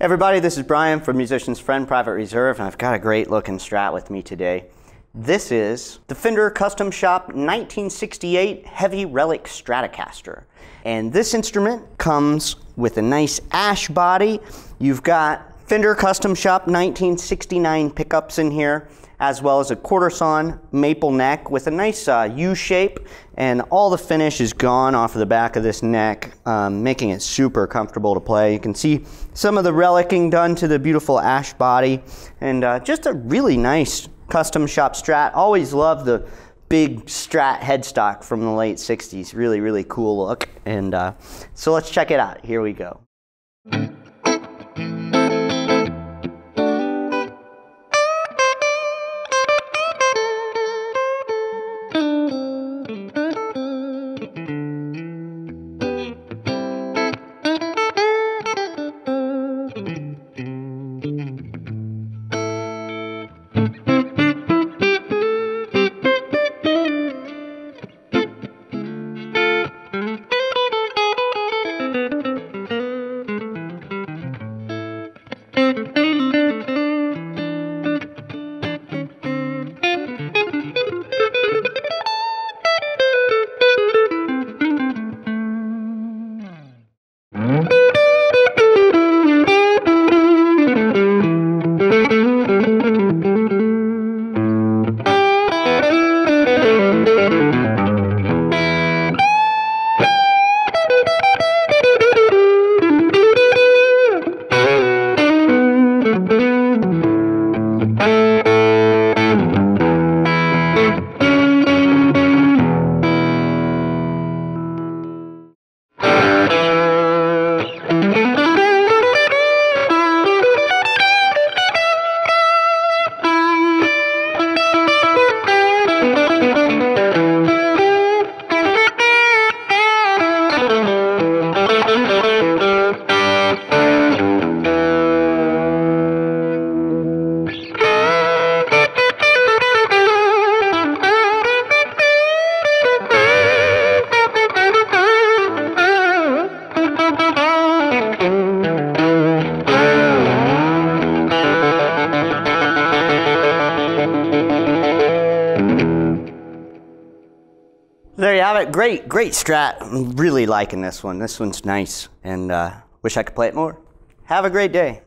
everybody, this is Brian from Musician's Friend Private Reserve, and I've got a great looking Strat with me today. This is the Fender Custom Shop 1968 Heavy Relic Stratocaster. And this instrument comes with a nice ash body. You've got Fender Custom Shop 1969 pickups in here, as well as a quarter sawn maple neck with a nice uh, U shape, and all the finish is gone off of the back of this neck, um, making it super comfortable to play. You can see some of the relicing done to the beautiful ash body, and uh, just a really nice custom shop Strat. Always love the big Strat headstock from the late 60s. Really, really cool look. And uh, so let's check it out. Here we go. There you have it. Great, great strat. I'm really liking this one. This one's nice and uh, wish I could play it more. Have a great day.